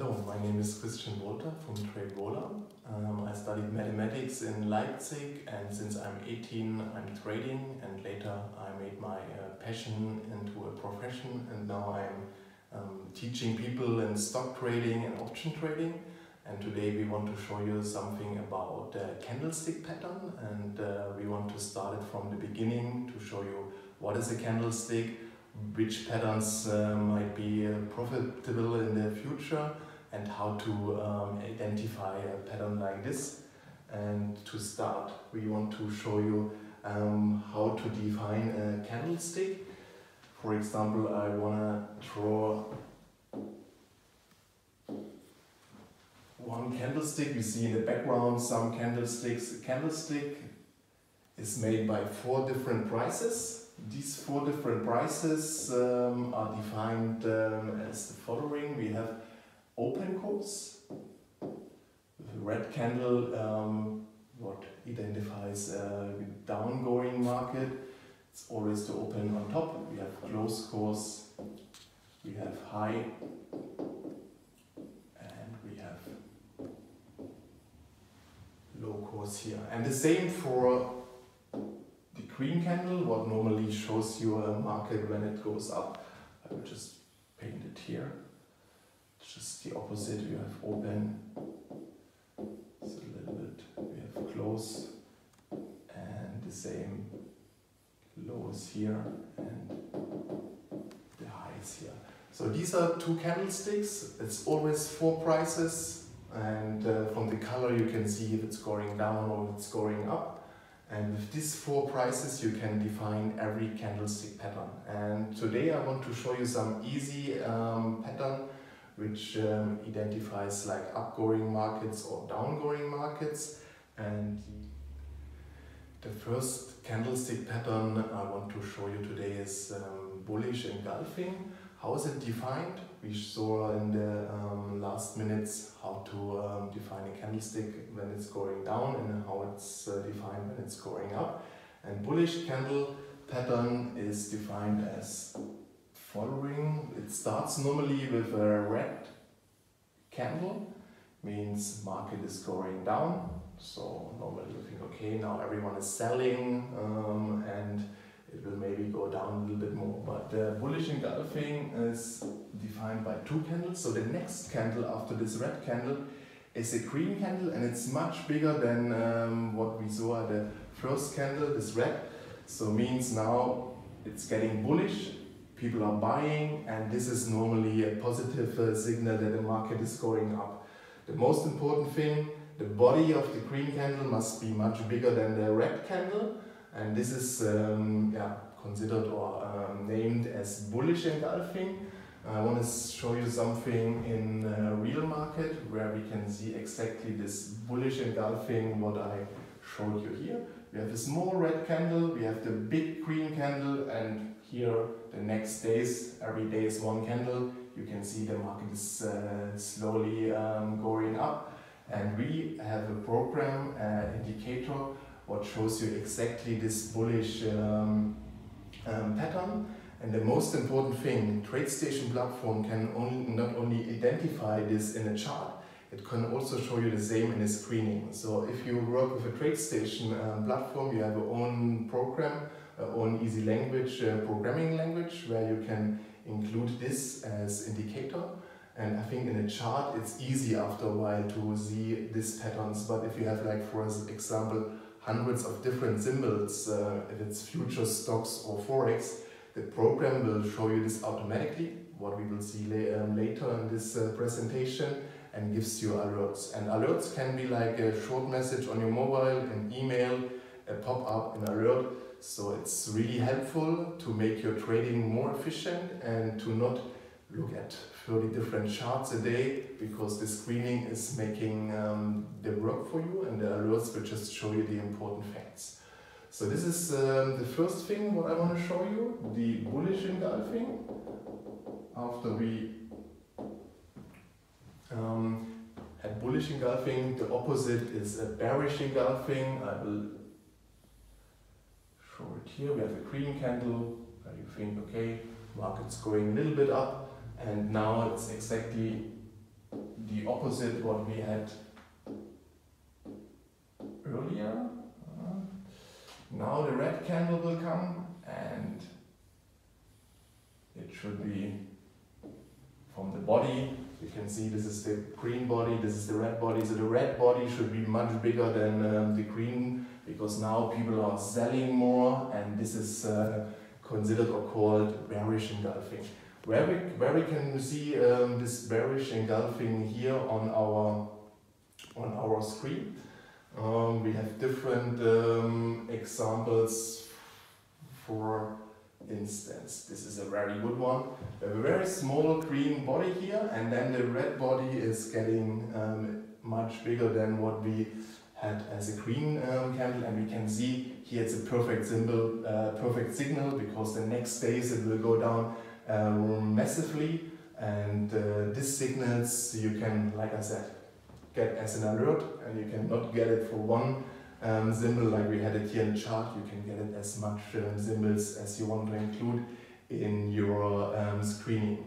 Hello, my name is Christian Walter from TradeVola. Um, I studied mathematics in Leipzig and since I'm 18 I'm trading and later I made my uh, passion into a profession and now I'm um, teaching people in stock trading and option trading and today we want to show you something about uh, candlestick pattern and uh, we want to start it from the beginning to show you what is a candlestick, which patterns uh, might be uh, profitable in the future and how to um, identify a pattern like this. And to start, we want to show you um, how to define a candlestick. For example, I want to draw one candlestick. You see in the background some candlesticks. A candlestick is made by four different prices. These four different prices um, are defined um, as the following. We have open course a red candle, um, what identifies a downgoing market. It's always to open on top. We have close course, we have high, and we have low course here. And the same for the green candle, what normally shows you a market when it goes up. I will just paint it here. Just the opposite, we have open, it's a little bit, we have close, and the same lows here and the highs here. So these are two candlesticks, it's always four prices, and uh, from the color you can see if it's going down or if it's going up. And with these four prices you can define every candlestick pattern. And today I want to show you some easy um, pattern which um, identifies like upgoing markets or downgoing markets. And the first candlestick pattern I want to show you today is um, bullish engulfing. How is it defined? We saw in the um, last minutes how to um, define a candlestick when it's going down and how it's uh, defined when it's going up. And bullish candle pattern is defined as following. It starts normally with a red candle, means market is going down. So normally you think, okay, now everyone is selling um, and it will maybe go down a little bit more. But uh, bullish engulfing is defined by two candles. So the next candle after this red candle is a green candle and it's much bigger than um, what we saw at the first candle, this red. So means now it's getting bullish, people are buying and this is normally a positive uh, signal that the market is going up. The most important thing, the body of the green candle must be much bigger than the red candle and this is um, yeah, considered or um, named as bullish engulfing. I want to show you something in a real market where we can see exactly this bullish engulfing what I showed you here. We have a small red candle, we have the big green candle and here the next days, every day is one candle. You can see the market is uh, slowly um, going up and we have a program uh, indicator what shows you exactly this bullish um, um, pattern. And the most important thing, TradeStation platform can only, not only identify this in a chart, it can also show you the same in a screening. So if you work with a TradeStation um, platform, you have your own program, own easy language, uh, programming language, where you can include this as indicator. And I think in a chart, it's easy after a while to see these patterns. But if you have like, for example, hundreds of different symbols, uh, if it's futures, stocks or forex, the program will show you this automatically, what we will see la um, later in this uh, presentation, and gives you alerts. And alerts can be like a short message on your mobile, an email, a pop-up, an alert. So it's really helpful to make your trading more efficient and to not look at 30 different charts a day because the screening is making um, the work for you and the alerts will just show you the important facts. So this is um, the first thing what I want to show you, the bullish engulfing. After we um, had bullish engulfing, the opposite is a bearish engulfing. I will here. We have a green candle where you think, okay, market's going a little bit up and now it's exactly the opposite what we had earlier. Uh, now the red candle will come and it should be from the body. You can see this is the green body, this is the red body. So the red body should be much bigger than um, the green because now people are selling more and this is uh, considered or called bearish engulfing. Where we, where we can see um, this bearish engulfing here on our, on our screen. Um, we have different um, examples for instance. This is a very good one. A very small green body here and then the red body is getting um, much bigger than what we had as a green um, candle and we can see here it's a perfect symbol, uh, perfect signal because the next days it will go down um, massively and uh, this signals you can, like I said, get as an alert and you cannot get it for one um, symbol like we had it here in the chart, you can get it as much um, symbols as you want to include in your um, screening.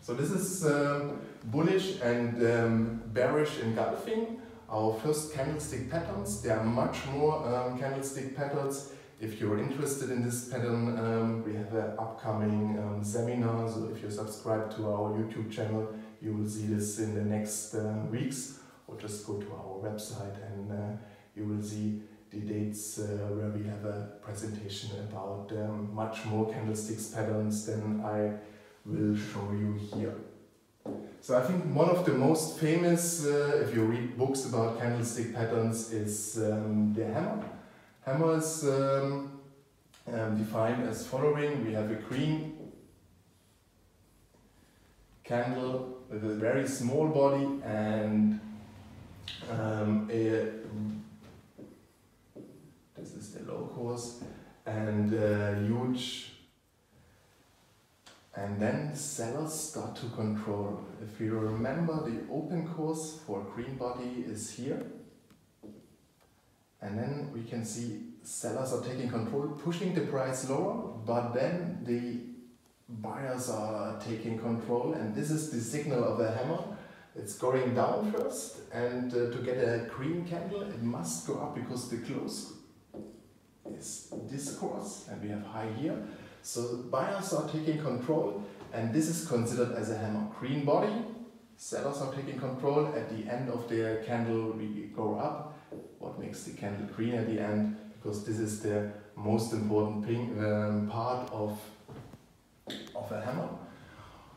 So this is um, bullish and um, bearish engulfing. Our first candlestick patterns, there are much more um, candlestick patterns. If you're interested in this pattern, um, we have an upcoming um, seminar, so if you subscribe to our YouTube channel, you will see this in the next uh, weeks, or just go to our website and uh, you will see the dates uh, where we have a presentation about um, much more candlesticks patterns than I will show you here. So I think one of the most famous, uh, if you read books about candlestick patterns, is um, the hammer. Hammer is um, um, defined as following. We have a green candle with a very small body and um, a this is the low course and uh, huge and then sellers start to control. If you remember the open course for green body is here and then we can see sellers are taking control, pushing the price lower, but then the buyers are taking control and this is the signal of a hammer. It's going down first and uh, to get a green candle it must go up because the close is this course and we have high here. So buyers are taking control and this is considered as a hammer. Green body, sellers are taking control. At the end of the candle we go up. What makes the candle green at the end? Because this is the most important thing, um, part of, of a hammer.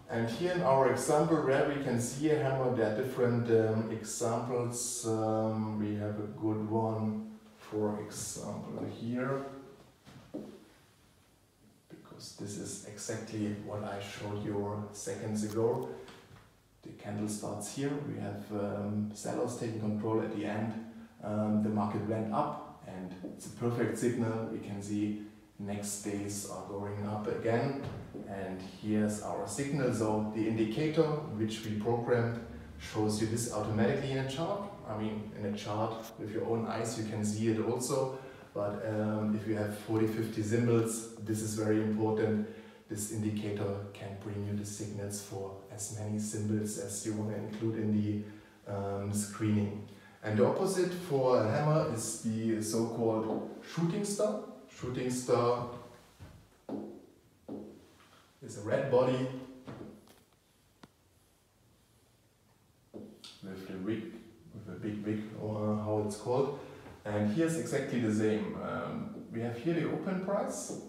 And here in our example where we can see a hammer, there are different um, examples. Um, we have a good one for example here this is exactly what I showed you seconds ago. The candle starts here, we have um, sellers taking control at the end, um, the market went up and it's a perfect signal, we can see next days are going up again. And here's our signal, so the indicator which we programmed shows you this automatically in a chart. I mean, in a chart with your own eyes, you can see it also. But um, if you have 40, 50 symbols, this is very important. This indicator can bring you the signals for as many symbols as you want to include in the um, screening. And the opposite for a hammer is the so-called shooting star. Shooting star is a red body with the wick big, big, or how it's called. And here's exactly the same. Um, we have here the open price.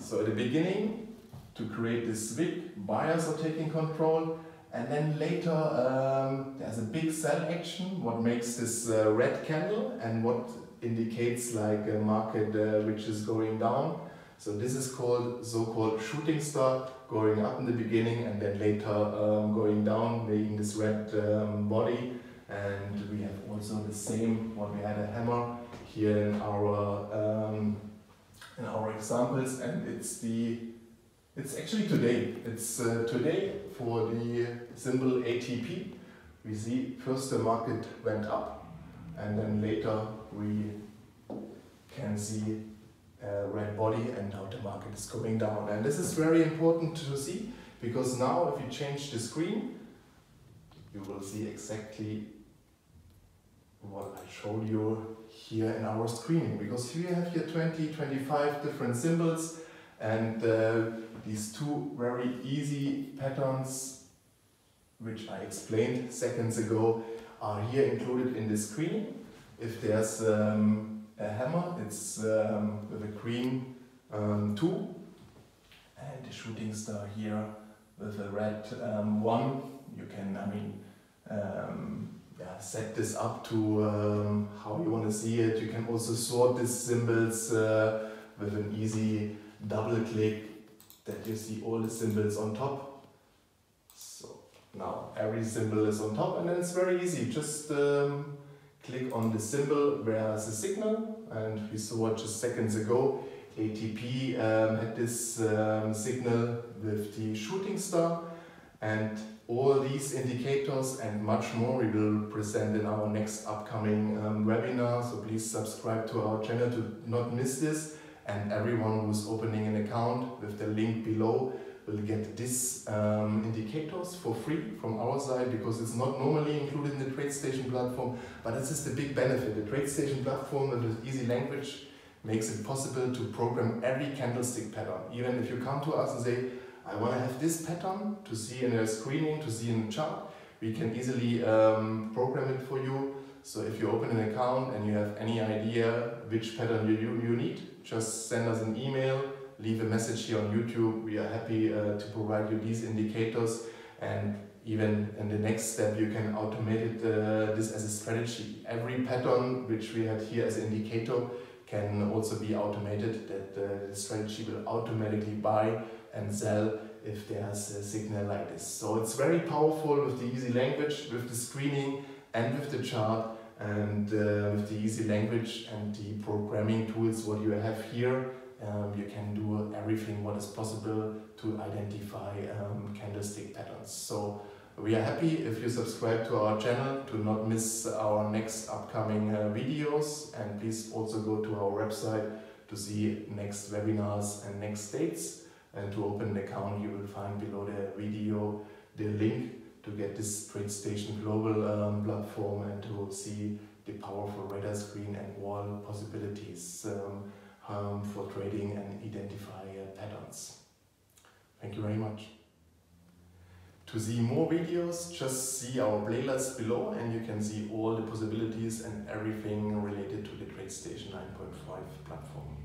So at the beginning, to create this wick, buyers are taking control. And then later um, there's a big sell action, what makes this uh, red candle and what indicates like a market uh, which is going down. So this is called so-called shooting star going up in the beginning and then later um, going down, making this red um, body. And we have also the same, what we had a hammer here in our um, in our examples, and it's the it's actually today. It's uh, today for the symbol ATP. We see first the market went up, and then later we can see uh, red body and now the market is going down. And this is very important to see because now if you change the screen, you will see exactly what I showed you here in our screen because you have here 20, 25 different symbols and uh, these two very easy patterns which I explained seconds ago are here included in the screen. If there's um, a hammer, it's um, with a green um, 2 and the shooting star here with a red um, 1. You can, I mean, um, yeah, set this up to um, how you want to see it. You can also sort these symbols uh, with an easy double click that you see all the symbols on top. So now every symbol is on top and then it's very easy. Just um, click on the symbol where has a signal and we saw just seconds ago ATP um, had this um, signal with the shooting star and all these indicators and much more we will present in our next upcoming um, webinar. So please subscribe to our channel to not miss this. And everyone who's opening an account with the link below will get these um, indicators for free from our side because it's not normally included in the TradeStation platform, but this is the big benefit. The TradeStation platform with easy language makes it possible to program every candlestick pattern. Even if you come to us and say, I want to have this pattern to see in a screening, to see in the chart. We can easily um, program it for you. So if you open an account and you have any idea which pattern you, you, you need, just send us an email, leave a message here on YouTube. We are happy uh, to provide you these indicators and even in the next step you can automate it, uh, this as a strategy. Every pattern which we had here as indicator can also be automated that uh, the strategy will automatically buy and sell if there's a signal like this. So it's very powerful with the easy language, with the screening and with the chart and uh, with the easy language and the programming tools what you have here. Um, you can do everything what is possible to identify um, candlestick patterns. So we are happy if you subscribe to our channel to not miss our next upcoming uh, videos and please also go to our website to see next webinars and next dates. And to open an account, you will find below the video the link to get this TradeStation Global um, platform and to see the powerful radar screen and all possibilities um, um, for trading and identify uh, patterns. Thank you very much. To see more videos, just see our playlist below and you can see all the possibilities and everything related to the TradeStation 9.5 platform.